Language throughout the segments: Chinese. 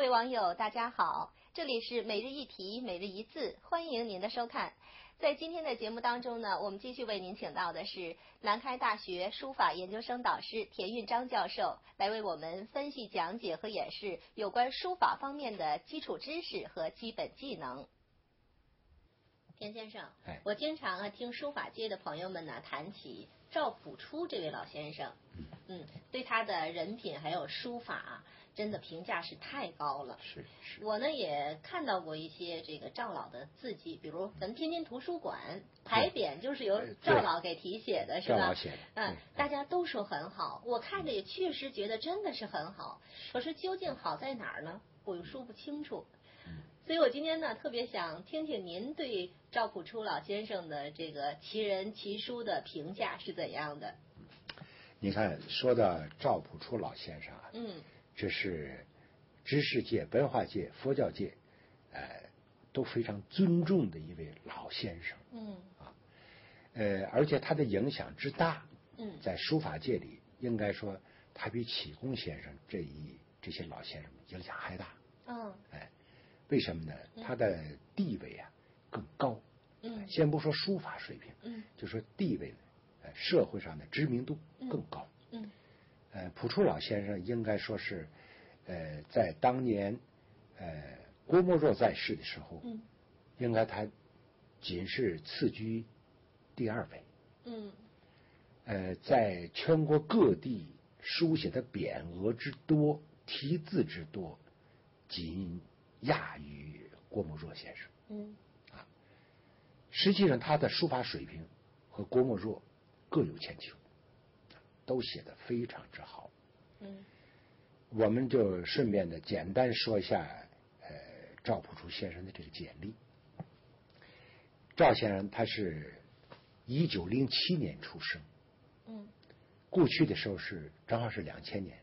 各位网友，大家好，这里是每日一题，每日一字，欢迎您的收看。在今天的节目当中呢，我们继续为您请到的是南开大学书法研究生导师田运章教授，来为我们分析讲解和演示有关书法方面的基础知识和基本技能。田先生，我经常啊听书法界的朋友们呢谈起赵朴初这位老先生，嗯，对他的人品还有书法。真的评价是太高了。是是。我呢也看到过一些这个赵老的字迹，比如咱们天津图书馆牌匾就是由赵老给题写的，是吧？赵老写的。嗯，大家都说很好，我看着也确实觉得真的是很好。可是究竟好在哪儿呢？我又说不清楚。嗯。所以我今天呢特别想听听您对赵朴初老先生的这个奇人奇书的评价是怎样的。你看，说到赵朴初老先生啊。嗯。这是知识界、文化界、佛教界，呃，都非常尊重的一位老先生。嗯。啊，呃，而且他的影响之大。嗯。在书法界里，应该说他比启功先生这一这些老先生影响还大。嗯。哎，为什么呢？他的地位啊更高。嗯。先不说书法水平。嗯。就说地位，呃，社会上的知名度更高。嗯。呃，朴初老先生应该说是，呃，在当年，呃，郭沫若在世的时候，嗯，应该他仅是次居第二位，嗯，呃，在全国各地书写的匾额之多、题字之多，仅亚于郭沫若先生，嗯，啊，实际上他的书法水平和郭沫若各有千秋。都写的非常之好，嗯，我们就顺便的简单说一下，呃，赵朴初先生的这个简历。赵先生他是一九零七年出生，嗯，故去的时候是正好是两千年，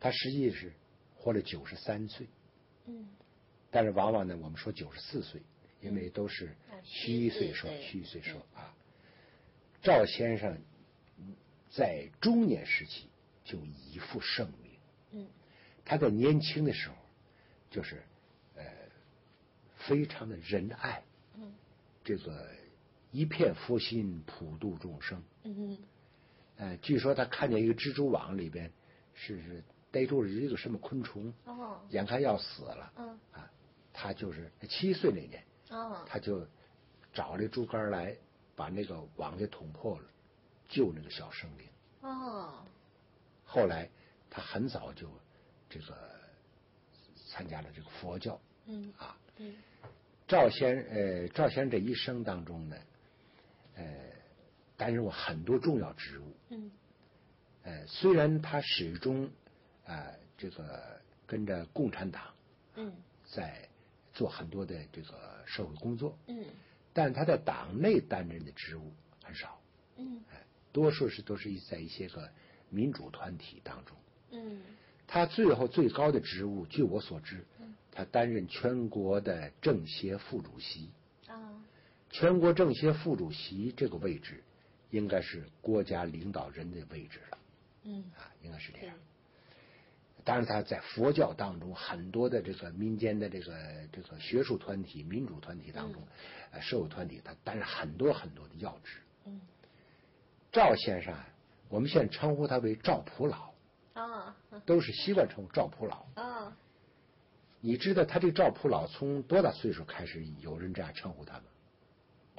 他实际是活了九十三岁，嗯，但是往往呢，我们说九十四岁，因为都是虚岁说，虚岁说啊，赵先生。在中年时期就已负盛名。嗯，他在年轻的时候就是呃非常的仁爱。嗯，这个一片佛心普度众生。嗯呃，据说他看见一个蜘蛛网里边是是逮住了一个什么昆虫。哦。眼看要死了。嗯。啊，他就是七岁那年。哦。他就找了竹竿来把那个网给捅破了。救那个小生灵哦。后来他很早就这个参加了这个佛教。嗯啊。嗯。赵先呃赵先这一生当中呢，呃担任过很多重要职务。嗯。呃虽然他始终啊这个跟着共产党。嗯。在做很多的这个社会工作。嗯。但他在党内担任的职务很少。嗯。多数是都是在一些个民主团体当中。嗯。他最后最高的职务，据我所知，他担任全国的政协副主席。啊。全国政协副主席这个位置，应该是国家领导人的位置了。嗯。啊，应该是这样。当然，他在佛教当中，很多的这个民间的这个这个学术团体、民主团体当中，呃，社会团体，他担任很多很多的要职。嗯。赵先生，我们现在称呼他为赵普老，啊，都是习惯称呼赵普老。啊，你知道他这个赵普老从多大岁数开始有人这样称呼他吗？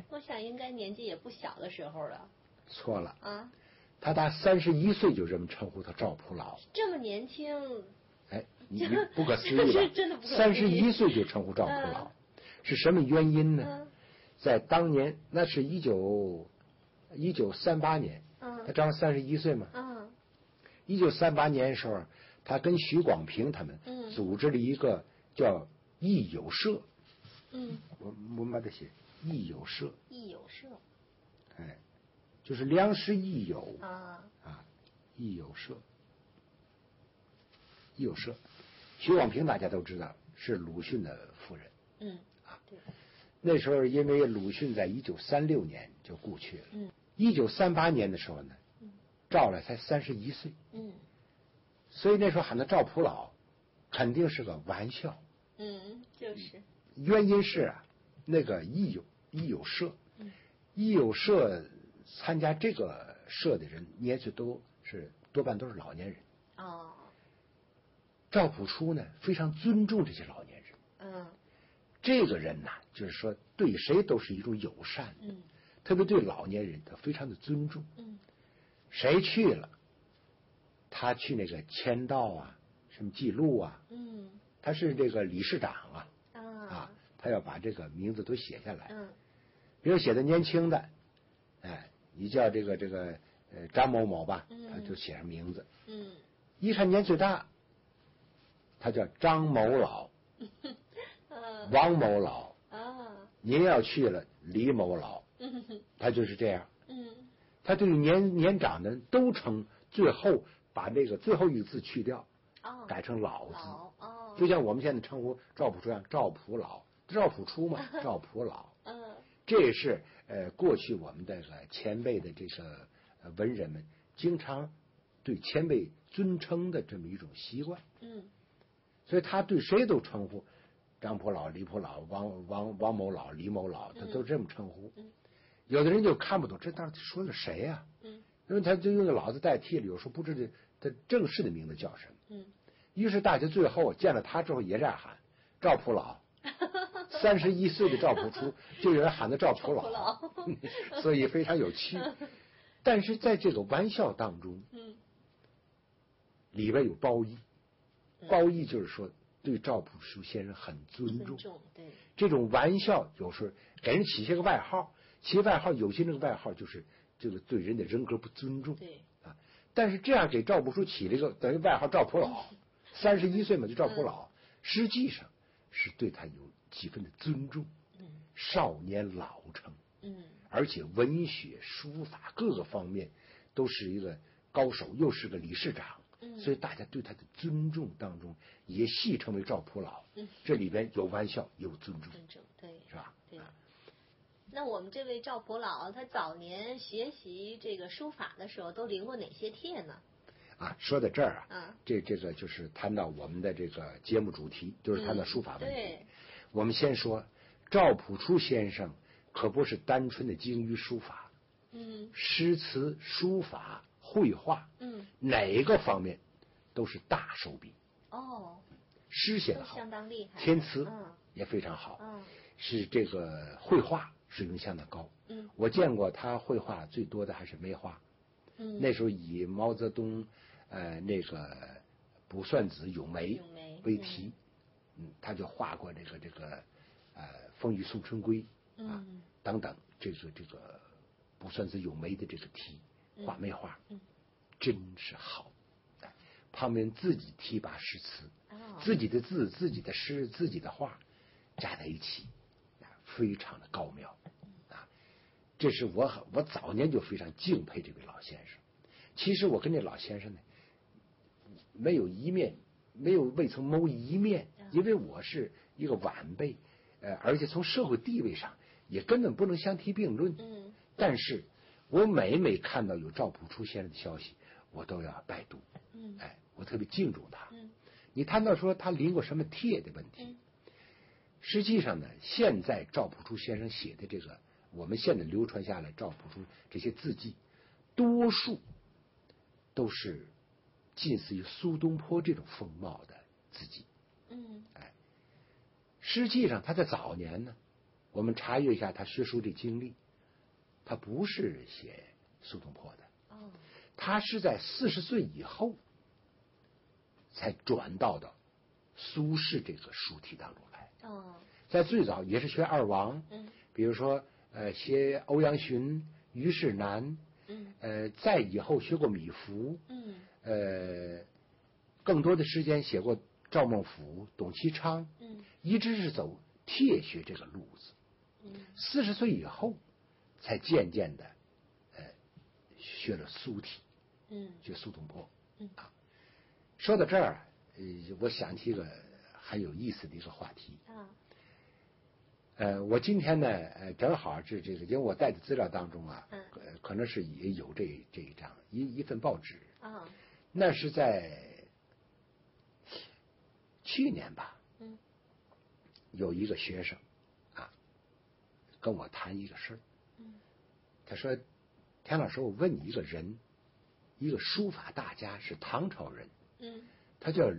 我想应该年纪也不小的时候了。错了。啊。他大三十一岁就这么称呼他赵普老。这么年轻。哎，你 不可思议吧？真的不可思议。三十一岁就称呼赵普老，是什么原因呢？在当年，那是一九。一九三八年，他正好三十一岁嘛。嗯。一九三八年的时候，他跟徐广平他们组织了一个叫益友社。嗯。我我们把它写益友社。益友社。哎，就是良师益友。啊。啊，益友社。益友社，徐广平大家都知道是鲁迅的夫人。嗯。啊。对。那时候因为鲁迅在一九三六年就故去了。嗯。一九三八年的时候呢，赵来才三十一岁，嗯，所以那时候喊他赵普老，肯定是个玩笑。嗯，就是。原因是啊，那个义友义友社，义友社参加这个社的人年岁都是多半都是老年人。哦。赵朴初呢，非常尊重这些老年人。嗯。这个人呐，就是说对谁都是一种友善。嗯。特别对老年人，他非常的尊重。嗯。谁去了，他去那个签到啊，什么记录啊。嗯。他是这个理事长啊。啊。啊，他要把这个名字都写下来。嗯。比如写的年轻的，哎，你叫这个这个呃张某某吧，他就写上名字。嗯。一看年岁大，他叫张某老。王某老。啊。您要去了，李某老。他就是这样。嗯。他对年年长的都称，最后把那个最后一个字去掉，哦，改成老字。哦。就像我们现在称呼赵朴初一样，赵朴老，赵朴初嘛，赵朴老。嗯。这也是呃过去我们这个前辈的这个文人们经常对前辈尊称的这么一种习惯。嗯。所以他对谁都称呼张朴老、李朴老、王王王某老、李某老，他都这么称呼。嗯。有的人就看不懂，这到底说的谁呀？嗯。因为他就用个老字代替了，有时候不知道他正式的名字叫什么。嗯。于是大家最后见了他之后也这样喊赵普老。三十一岁的赵朴初，就有人喊他赵朴老，所以非常有趣。但是在这个玩笑当中，嗯，里边有褒义，褒义就是说对赵朴初先生很尊重。对，这种玩笑有时候给人起些个外号，起外号有些那个外号就是这个对人的人格不尊重。对。啊，但是这样给赵朴初起了一个等于外号赵朴老，三十一岁嘛就赵朴老，实际上是对他有。几分的尊重，嗯，少年老成，嗯，而且文学、书法各个方面都是一个高手，又是个理事长，嗯，所以大家对他的尊重当中也戏称为赵朴老，嗯，这里边有玩笑，有尊重，尊重，对，是吧？对。那我们这位赵朴老，他早年学习这个书法的时候，都临过哪些帖呢？啊，说到这儿啊，这这个就是谈到我们的这个节目主题，就是谈到书法问题。对。我们先说赵朴初先生，可不是单纯的精于书法，嗯，诗词、书法、绘画，嗯，哪个方面都是大手笔。哦，诗写得好，相当厉害。填词嗯也非常好，嗯，是这个绘画水平相当高。嗯，我见过他绘画最多的还是梅花。嗯，那时候以毛泽东呃那个卜算子咏梅为题。嗯，他就画过这个这个，呃，《风雨送春归》啊等等，这个这个卜算子咏梅的这个题，画梅花，真是好。旁边自己提拔诗词，自己的字、自己的诗、自己的画加在一起，非常的高妙啊！这是我我早年就非常敬佩这位老先生。其实我跟这老先生呢，没有一面。没有未曾谋一面，因为我是一个晚辈，呃，而且从社会地位上也根本不能相提并论。嗯。但是，我每每看到有赵朴初先生的消息，我都要拜读。嗯。哎，我特别敬重他。嗯。你谈到说他临过什么帖的问题，实际上呢，现在赵朴初先生写的这个，我们现在流传下来赵朴初这些字迹，多数都是。近似于苏东坡这种风貌的字迹，嗯，哎，实际上他在早年呢，我们查阅一下他学书的经历，他不是写苏东坡的，哦，他是在四十岁以后才转到的苏轼这个书体当中。来，哦，在最早也是学二王，嗯，比如说呃学欧阳询、虞世南，嗯，呃，再以后学过米芾，嗯。呃，更多的时间写过赵孟頫、董其昌，嗯，一直是走帖学这个路子，嗯，四十岁以后才渐渐的，呃，学了苏体，嗯，学苏东坡，嗯。啊，说到这儿，呃，我想起一个很有意思的一个话题，啊，呃，我今天呢，呃，正好是这个，因为我带的资料当中啊，嗯，呃，可能是也有这这一张一一份报纸，啊。那是在去年吧，嗯，有一个学生啊跟我谈一个事儿，嗯，他说：“田老师，我问你一个人，一个书法大家是唐朝人，嗯。他叫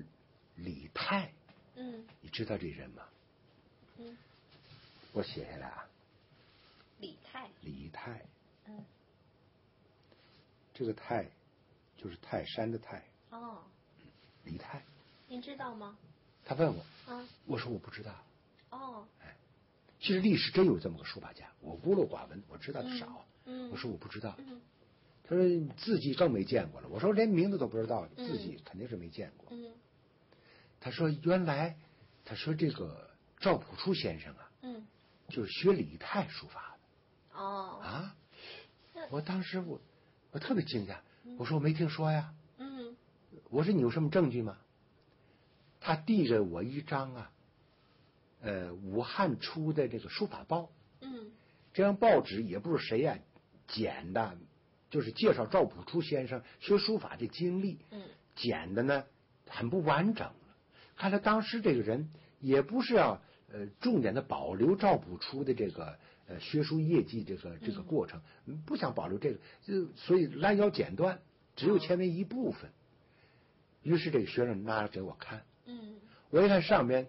李泰，嗯你知道这人吗？”嗯，我写下来啊，李泰，李泰，嗯这个泰就是泰山的泰，哦，李泰。您知道吗？他问我，啊我说我不知道。哦，哎其实历史真有这么个书法家，我孤陋寡闻，我知道的少。嗯，我说我不知道。嗯他说你自己更没见过了。我说连名字都不知道，嗯自己肯定是没见过。嗯他说原来，他说这个赵朴初先生啊，嗯就是学李泰书法的哦啊。我当时我我特别惊讶，我说我没听说呀。嗯我说你有什么证据吗？他递给我一张啊，呃，武汉出的这个书法报。嗯这张报纸也不是谁呀、剪的，就是介绍赵朴初先生学书法的经历，嗯剪的呢很不完整了。看来当时这个人也不是要呃重点的保留赵朴初的这个呃学术业绩这个这个过程，不想保留这个，就所以拦腰剪断，只有前面一部分。于是这个学生拿给我看，嗯我一看上面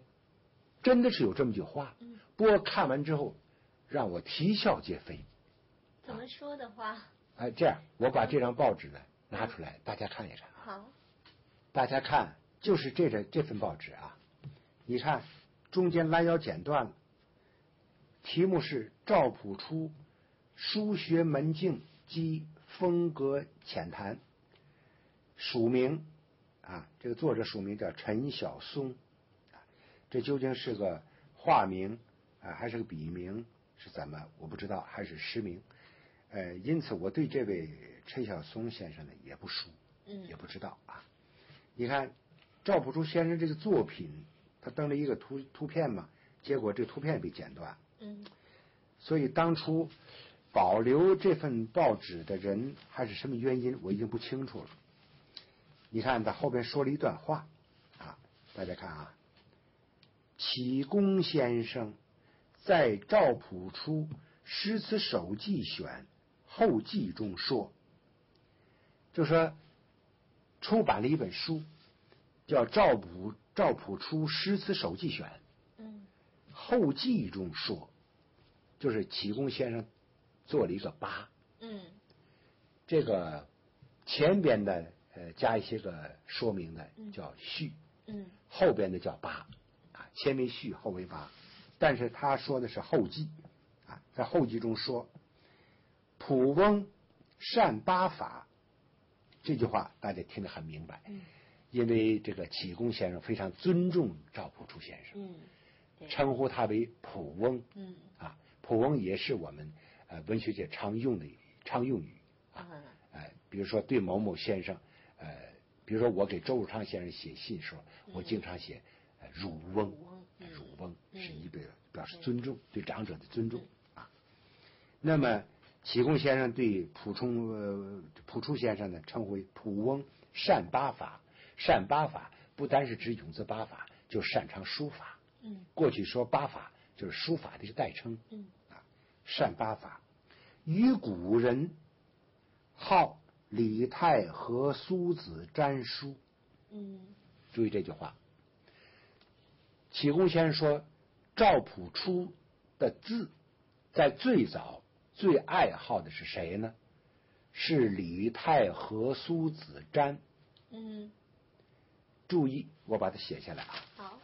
真的是有这么句话，嗯，不过看完之后让我啼笑皆非。怎么说的话？哎，这样我把这张报纸呢拿出来，大家看一看啊。好，大家看，就是这这这份报纸啊，你看中间拦腰剪断了，题目是赵朴初书学门径及风格浅谈，署名啊，这个作者署名叫陈晓松，啊，这究竟是个化名啊，还是个笔名？是怎么？我不知道，还是实名？呃，因此我对这位陈晓松先生呢也不熟，嗯也不知道啊。你看赵朴初先生这个作品，他登了一个图图片嘛，结果这图片被剪断，嗯。所以当初保留这份报纸的人还是什么原因，我已经不清楚了。你看他后边说了一段话啊，大家看啊，启功先生在赵朴初诗词手记选后记中说，就说出版了一本书，叫《赵朴赵朴初诗词手记选》，嗯。后记中说，就是启功先生做了一个八，嗯这个前边的呃加一些个说明的嗯。叫序，嗯。后边的叫八，啊，前为序，后为八，但是他说的是后记，啊，在后记中说，普翁善八法，这句话大家听得很明白，嗯因为这个启功先生非常尊重赵朴初先生，嗯，称呼他为普翁，嗯。啊，普翁也是我们呃文学界常用的常用语，啊呃，比如说对某某先生，呃，比如说我给周汝昌先生写信时候，我经常写呃汝翁，汝翁嗯。是一个表示尊重，对长者的尊重啊。那么启功先生对蒲冲呃蒲初先生呢称为蒲翁善八法，善八法不单是指永字八法，就擅长书法。嗯过去说八法就是书法的一个代称，嗯善八法，与古人好李泰和苏子瞻书。嗯注意这句话。启功先生说，赵朴初的字，在最早最爱好的是谁呢？是李泰和苏子瞻。嗯，注意，我把它写下来啊。好，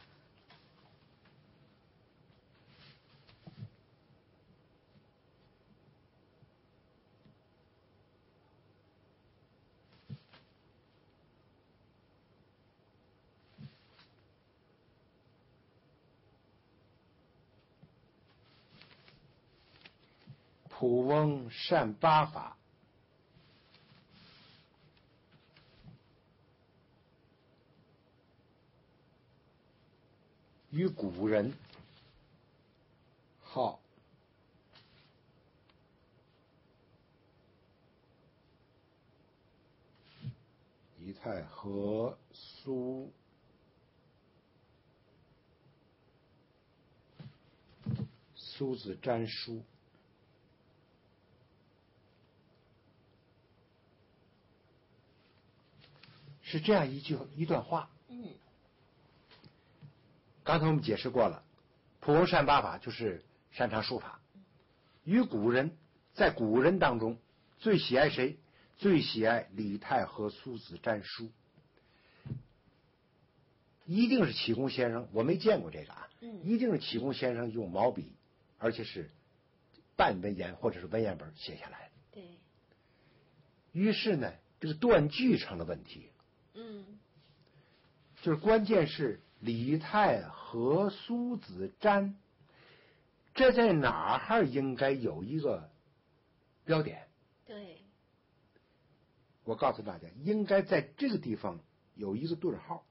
普翁善八法，与古人，号仪态和苏苏子瞻书，是这样一句一段话。嗯。刚才我们解释过了，普翁善八法就是擅长书法。与古人在古人当中最喜爱谁？最喜爱李太和苏子瞻书。一定是启功先生，我没见过这个啊。嗯，一定是启功先生用毛笔，而且是半文言或者是文言文写下来的。对。于是呢，这个断句成了问题。嗯，就是关键是李太和苏子瞻，这在哪儿应该有一个标点？对，我告诉大家，应该在这个地方有一个顿号。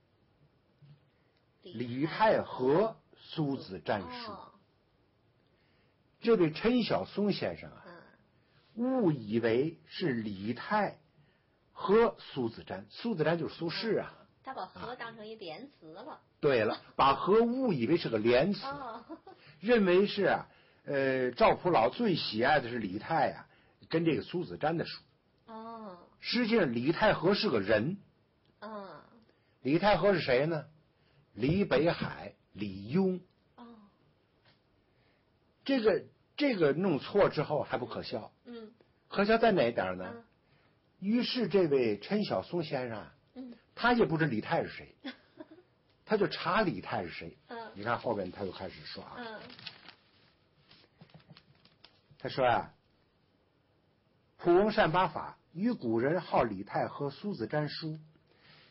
李太和苏子瞻书，哦这位陈晓松先生啊，嗯，误以为是李太和苏子瞻，苏子瞻就是苏轼啊。他把和当成一连词了。对了，把和误以为是个连词，哦，认为是啊，呃，赵普老最喜爱的是李太呀、跟这个苏子瞻的书。哦，实际上，李太和是个人，嗯，李太和是谁呢？李北海、李邕。哦，这个这个弄错之后还不可笑，嗯可笑在哪点儿呢？嗯于是这位陈晓松先生啊，嗯他也不知李泰是谁，他就查李泰是谁。嗯你看后边他又开始说啊，嗯他说啊，普翁善八法，与古人好李泰和苏子瞻书，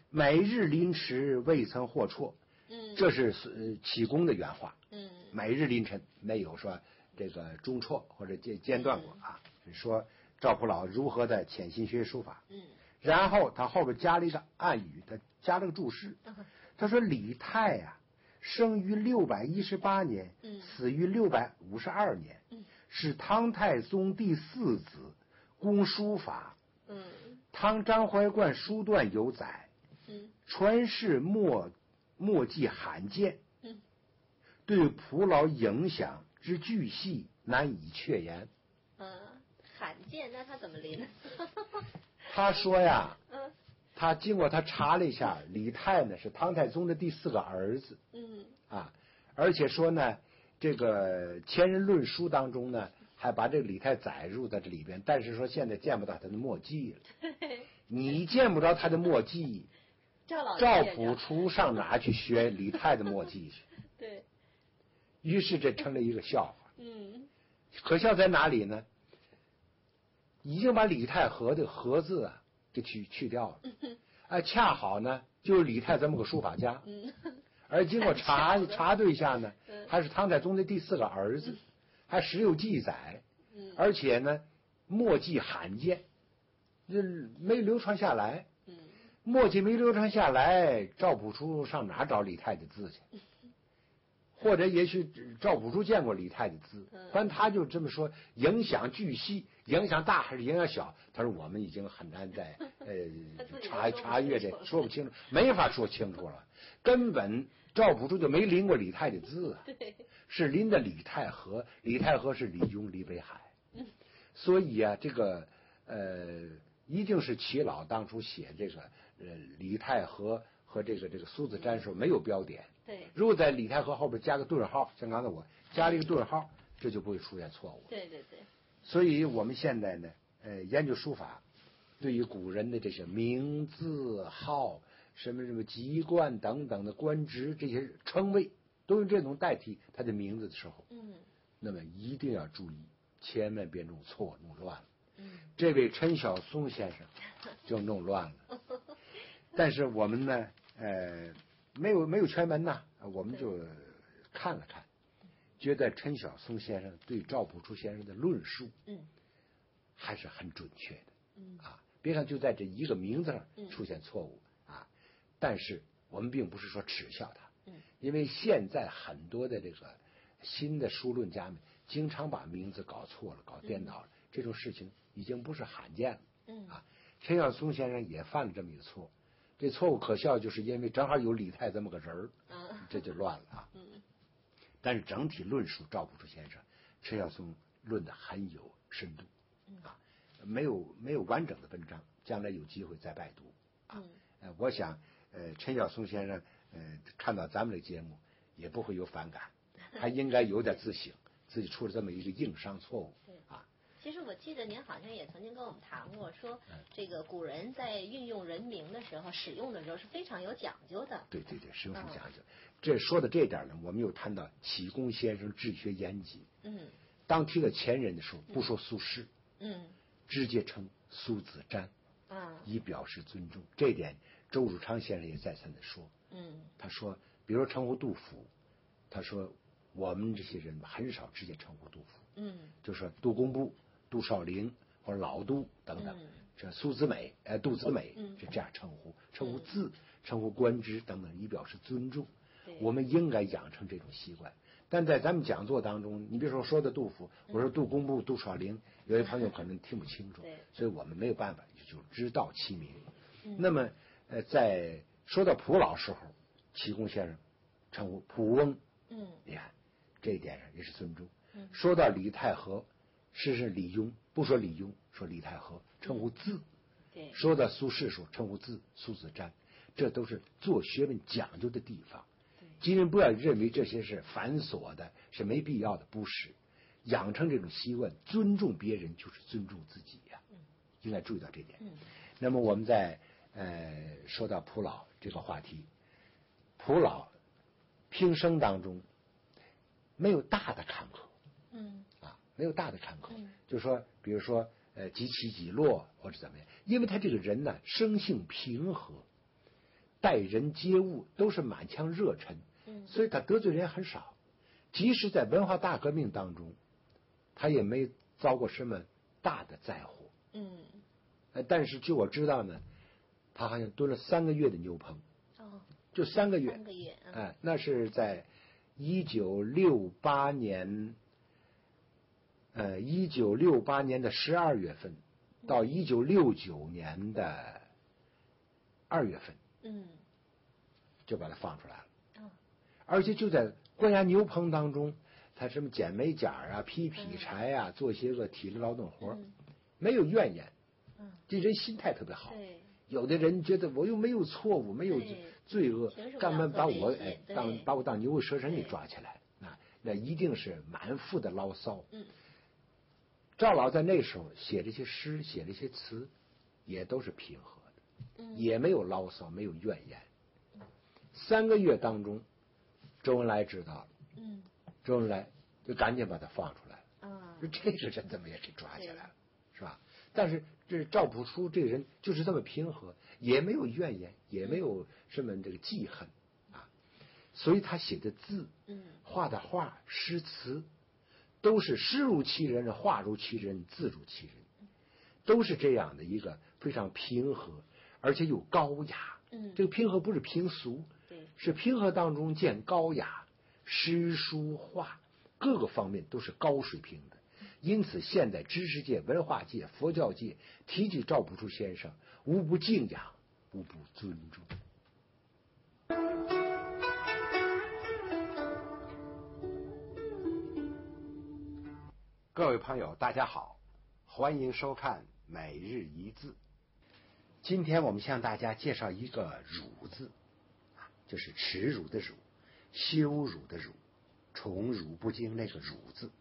每日临池未曾获辍。嗯，这是呃启功的原话。嗯每日凌晨没有说这个中辍或者间间断过啊，是说赵普老如何的潜心学书法。嗯然后他后边加了一个暗语，他加了个注释，嗯他说李泰呀、生于六百一十八年，嗯。死于六百五十二年，嗯。是唐太宗第四子，工书法。嗯。唐张怀灌书段有载，嗯。传世墨墨迹罕见，嗯。对蒲老影响之巨细难以确言。嗯，罕见，那他怎么临？他说呀，嗯他经过他查了一下，李泰呢是唐太宗的第四个儿子嗯啊，而且说呢，这个前人论书当中呢，还把这个李泰载入在这里边，但是说现在见不到他的墨迹了。你见不着他的墨迹，赵老赵也朴初上哪去学李泰的墨迹去？对，于是这成了一个笑话。嗯可笑在哪里呢？已经把李太和的“和”字啊给去去掉了，哎，恰好呢就是李太这么个书法家，嗯。而经过查 查对下呢嗯，还是唐太宗的第四个儿子，还时有记载，嗯。而且呢墨迹罕见，这没流传下来，嗯。墨迹没流传下来，赵朴初上哪找李太的字去？或者也许赵朴初见过李太的字嗯，但他就这么说，影响巨细，影响大还是影响小？他说我们已经很难再呃 查查阅这说不清楚，没法说清楚了，根本赵朴初就没临过李太的字啊，对，是临的李太和，李太和是李邕、李北海嗯，所以啊，这个呃，一定是齐老当初写这个呃李太和和这个这个苏子瞻时候没有标点。对如果在李太和后边加个顿号，像刚才我加了一个顿号，这就不会出现错误。对对对，所以我们现在呢，呃，研究书法，对于古人的这些名字号、什么什么籍贯等等的官职这些称谓，都用这种代替他的名字的时候，嗯那么一定要注意，千万别弄错、弄乱了。嗯这位陈晓松先生 就弄乱了。但是我们呢，呃，没有没有全文呐，我们就看了看，觉得陈晓松先生对赵朴初先生的论述嗯还是很准确的嗯啊。别看就在这一个名字嗯上出现错误啊，但是我们并不是说耻笑他嗯，因为现在很多的这个新的书论家们经常把名字搞错了、搞颠倒了，这种事情已经不是罕见了。嗯啊陈晓松先生也犯了这么一个错，这错误可笑，就是因为正好有李泰这么个人儿，嗯这就乱了啊。嗯但是整体论述赵朴初先生陈晓松论的很有深度啊，没有没有完整的文章，将来有机会再拜读啊。呃，我想呃陈晓松先生呃看到咱们的节目也不会有反感，他应该有点自省，自己出了这么一个硬伤错误啊。其实我记得您好像也曾经跟我们谈过，说这个古人在运用人名的时候，使用的时候是非常有讲究的。对对对，使用很讲究。这说的这点呢，我们又谈到启功先生治学严谨。嗯。当提到前人的时候，不说苏轼。嗯。直接称苏子瞻。啊。以表示尊重。这点周汝昌先生也再三的说。嗯。他说，比如称呼杜甫，他说我们这些人很少直接称呼杜甫。嗯。就说杜工部。杜少陵或者老杜等等，这苏子美、呃杜子美是这样称呼，称呼字、称呼官职等等，以表示尊重。我们应该养成这种习惯。但在咱们讲座当中，你比如说说的杜甫，我说杜工部、杜少陵，有些朋友可能听不清楚，所以我们没有办法就知道其名。那么呃，在说到蒲老时候，启功先生称呼蒲翁，嗯，你看这一点上也是尊重。说到李太和。是是李邕，不说李邕，说李太和，称呼字。对，说到苏轼说称呼字，苏子瞻，这都是做学问讲究的地方。今人不要认为这些是繁琐的，是没必要的，不是。养成这种习惯，尊重别人就是尊重自己呀。嗯，应该注意到这点。嗯，那么我们在呃说到蒲老这个话题，蒲老平生当中没有大的坎坷。嗯。没有大的坎坷，就说，比如说，呃，几起几落或者怎么样，因为他这个人呢，生性平和，待人接物都是满腔热忱，所以他得罪人很少。即使在文化大革命当中，他也没遭过什么大的灾祸。嗯，呃，但是据我知道呢，他好像蹲了三个月的牛棚，哦，就三个月，三个月，哎，那是在一九六八年。呃，一九六八年的十二月份到一九六九年的二月份，嗯，就把它放出来了。嗯而且就在关押牛棚当中，他什么剪煤甲啊、劈劈柴啊，做些个体力劳动活，没有怨言。嗯，这人心态特别好。对，有的人觉得我又没有错误，没有罪恶，干嘛把我哎当把我当牛蛇神给抓起来？啊，那一定是满腹的牢骚。嗯。赵老在那时候写这些诗，写这些词，也都是平和的，也没有牢骚，没有怨言。三个月当中，周恩来知道了，嗯周恩来就赶紧把他放出来了。说这个人怎么也给抓起来了，是吧？但是这赵朴初这个人就是这么平和，也没有怨言，也没有什么这个记恨啊。所以他写的字，嗯画的画，诗词。都是诗如其人，画如其人，字如其人，都是这样的一个非常平和，而且有高雅。嗯，这个平和不是平俗，对，是平和当中见高雅，诗书画各个方面都是高水平的。因此，现在知识界、文化界、佛教界提起赵朴初先生，无不敬仰，无不尊重。各位朋友，大家好，欢迎收看每日一字。今天我们向大家介绍一个“辱”字，就是耻辱的“辱”，羞辱的“辱”，宠辱不惊那个“辱”字。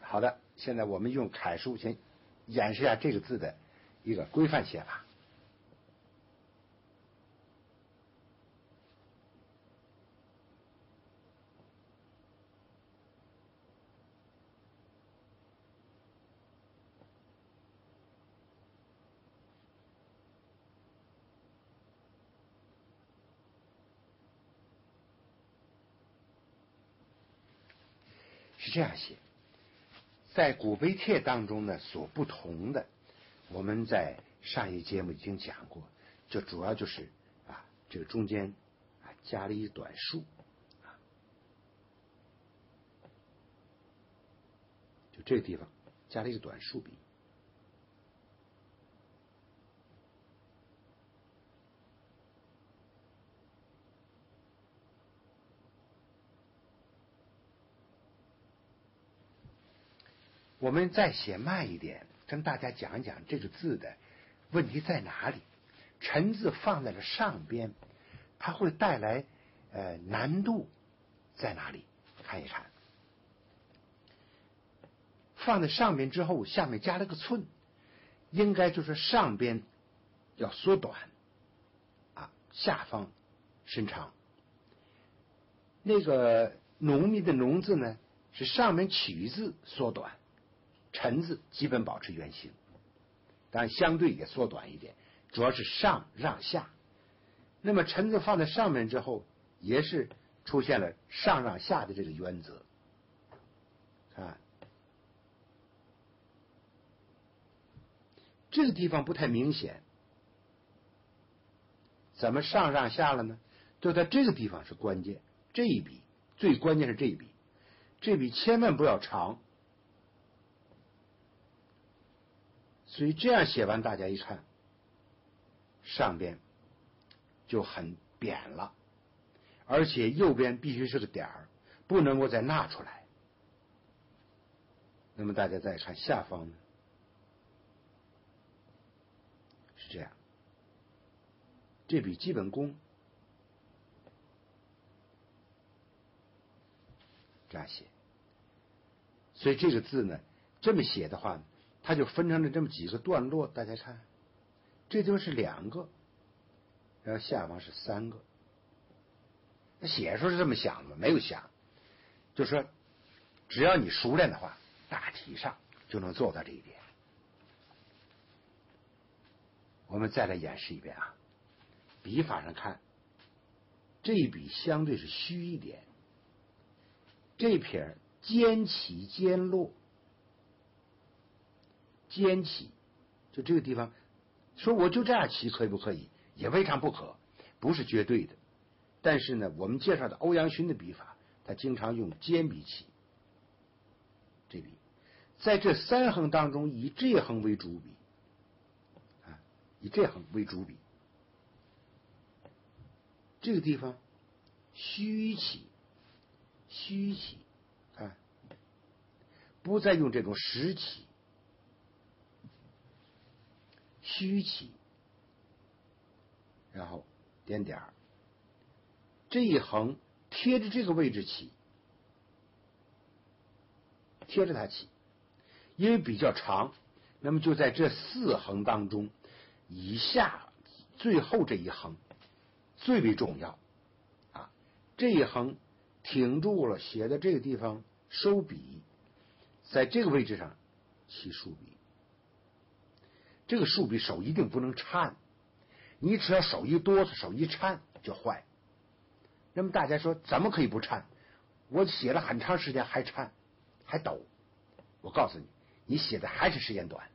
好的，现在我们用楷书先演示一下这个字的一个规范写法。这样写，在古碑帖当中呢，所不同的，我们在上一节目已经讲过，就主要就是啊，这个中间啊加了一短竖啊，就这个地方加了一个短竖笔。我们再写慢一点，跟大家讲一讲这个字的问题在哪里。臣字放在了上边，它会带来呃难度在哪里？看一看，放在上面之后，下面加了个寸，应该就是上边要缩短，啊，下方伸长。那个农民的农字呢，是上面取字缩短，臣字基本保持原形，但相对也缩短一点。主要是上让下，那么臣字放在上面之后，也是出现了上让下的这个原则。啊，这个地方不太明显，怎么上让下了呢？就在这个地方是关键，这一笔最关键是这一笔，这笔千万不要长。所以这样写完，大家一看。上边就很扁了，而且右边必须是个点儿，不能够再捺出来。那么大家再看下方呢，是这样，这笔基本功这样写，所以这个字呢，这么写的话，它就分成了这么几个段落，大家看。这地方是两个，然后下方是三个。那写的时候是这么想的，没有想，就说只要你熟练的话，大体上就能做到这一点。我们再来演示一遍啊，笔法上看，这一笔相对是虚一点，这撇尖起尖落，尖起，就这个地方。说我就这样起可以不可以？也未尝不可，不是绝对的。但是呢，我们介绍的欧阳询的笔法，他经常用尖笔起。这笔在这三横当中，以这横为主笔，啊，以这横为主笔。这个地方虚起，虚起，啊，不再用这种实起。虚起，然后点点儿，这一横贴着这个位置起，贴着它起，因为比较长，那么就在这四横当中，以下最后这一横最为重要啊！这一横挺住了，写在这个地方收笔，在这个位置上起竖笔。这个竖笔手一定不能颤，你只要手一哆嗦，手一颤就坏。那么大家说怎么可以不颤？我写了很长时间还颤，还抖。我告诉你，你写的还是时间短。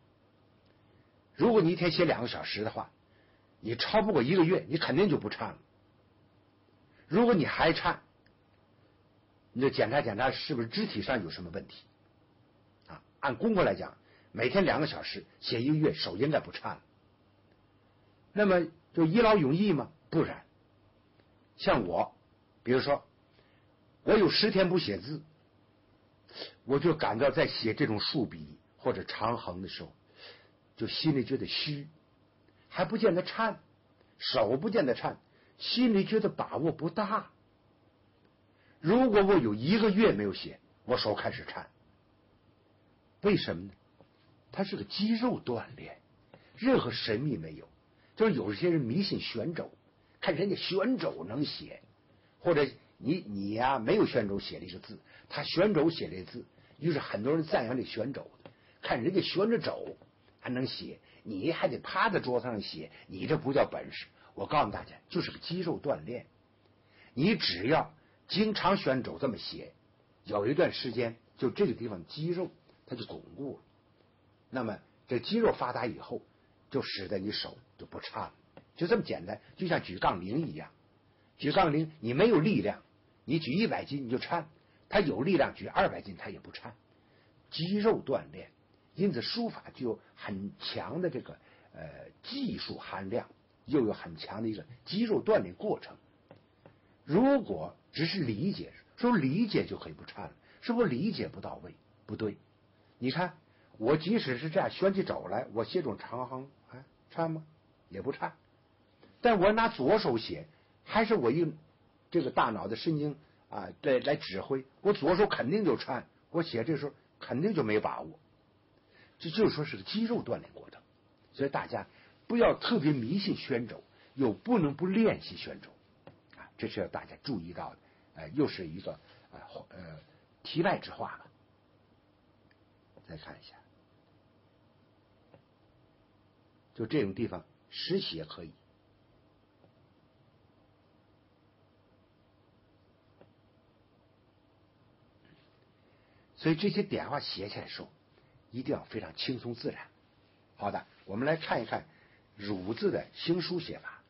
如果你一天写两个小时的话，你超不过一个月，你肯定就不颤了。如果你还颤，你就检查检查是不是肢体上有什么问题。啊，按功课来讲。每天两个小时写一个月，手应该不颤了。那么就一劳永逸吗？不然。像我，比如说，我有十天不写字，我就感到在写这种竖笔或者长横的时候，就心里觉得虚，还不见得颤，手不见得颤，心里觉得把握不大。如果我有一个月没有写，我手开始颤，为什么呢？它是个肌肉锻炼，任何神秘没有。就是有些人迷信旋肘，看人家旋肘能写，或者你你呀没有旋肘写了一个字，他旋肘写了字，于是很多人赞扬这旋肘的，看人家旋着肘还能写，你还得趴在桌子上写，你这不叫本事。我告诉大家，就是个肌肉锻炼。你只要经常旋肘这么写，有一段时间，就这个地方肌肉它就巩固了。那么这肌肉发达以后，就使得你手就不颤了，就这么简单，就像举杠铃一样。举杠铃你没有力量，你举一百斤你就颤；他有力量举二百斤他也不颤。肌肉锻炼，因此书法具有很强的这个呃技术含量，又有很强的一个肌肉锻炼过程。如果只是理解，说理解就可以不颤了，是不是理解不到位？不对。你看，我即使是这样旋起肘来，我写种长横，哎，颤吗？也不颤。但我拿左手写，还是我用这个大脑的神经啊，来来指挥，我左手肯定就颤。我写这时候肯定就没把握。这就是说是个肌肉锻炼过程。所以大家不要特别迷信旋肘，又不能不练习旋肘啊，这是要大家注意到的。呃，又是一个呃呃题外之话吧。再看一下，就这种地方实写可以，所以这些点画写起来时候一定要非常轻松自然。好的，我们来看一看“汝”字的行书写法。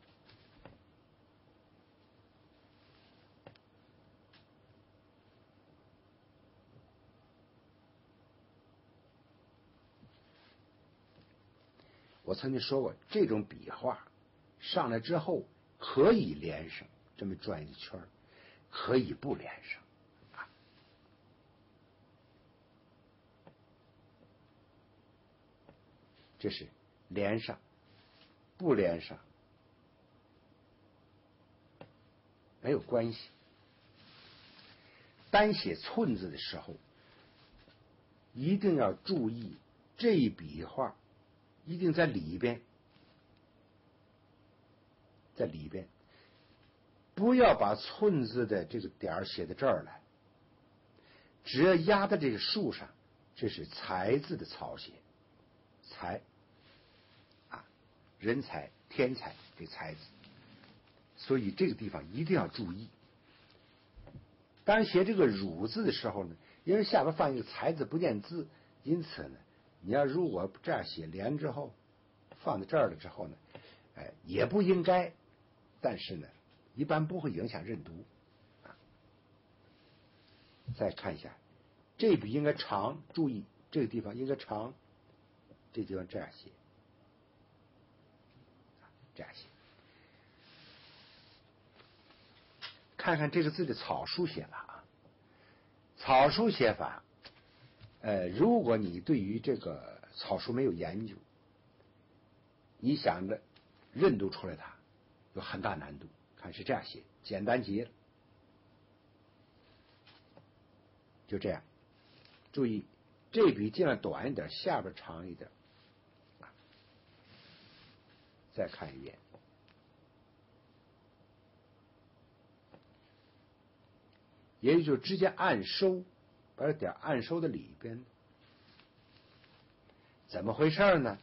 我曾经说过，这种笔画上来之后可以连上，这么转一圈可以不连上，这是连上，不连上没有关系。单写寸字的时候，一定要注意这一笔画。一定在里边，在里边，不要把寸字的这个点写到这儿来，只要压在这个竖上，这是才字的草写，才。啊，人才、天才这才字，所以这个地方一定要注意。当写这个汝字的时候呢，因为下边放一个才字不念字，因此呢。你要如果这样写连之后放在这儿了之后呢，哎，也不应该，但是呢，一般不会影响认读。再看一下，这笔应该长，注意这个地方应该长，这地方这样写，这样写。看看这个字的草书写法啊，草书写法。呃，如果你对于这个草书没有研究，你想着认读出来它有很大难度。看是这样写，简单极了，就这样。注意这笔尽量短一点，下边长一点。再看一遍，也就直接按收。把这点暗收在里边，怎么回事呢？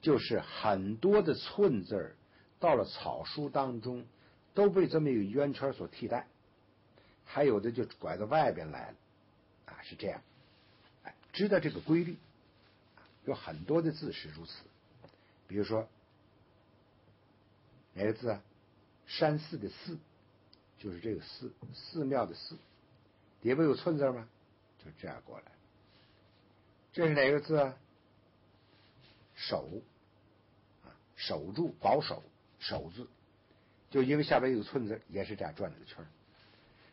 就是很多的寸字到了草书当中都被这么一个圆圈所替代，还有的就拐到外边来了，啊，是这样。哎，知道这个规律，有很多的字是如此。比如说哪个字啊？山寺的寺，就是这个寺，寺庙的寺，底下不有寸字吗？就这样过来，这是哪个字啊？守啊，守住，保守，守字，就因为下边有个寸字，也是这样转了个圈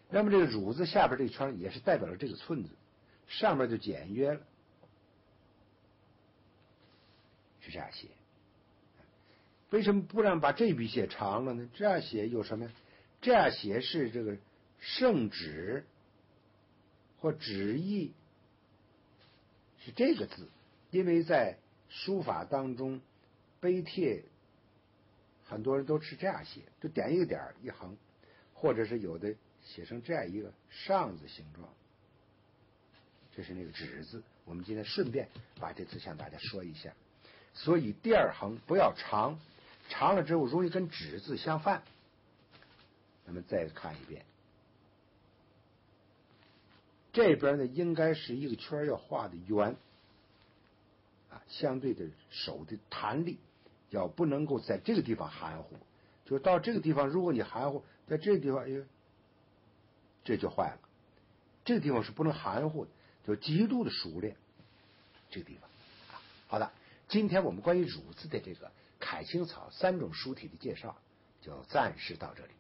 那么这个汝字下边这个圈也是代表了这个寸字，上面就简约了，是这样写。为什么不让把这笔写长了呢？这样写有什么呀？这样写是这个圣旨。或旨意是这个字，因为在书法当中，碑帖很多人都是这样写，就点一个点一横，或者是有的写成这样一个上字形状，这是那个纸字。我们今天顺便把这字向大家说一下。所以第二横不要长，长了之后容易跟纸字相犯。咱们再看一遍。这边呢，应该是一个圈要画的圆，啊，相对的手的弹力要不能够在这个地方含糊，就到这个地方，如果你含糊，在这个地方，哎呦，这就坏了。这个地方是不能含糊的，就极度的熟练。这个地方，好的，今天我们关于汝字的这个楷青草三种书体的介绍，就暂时到这里。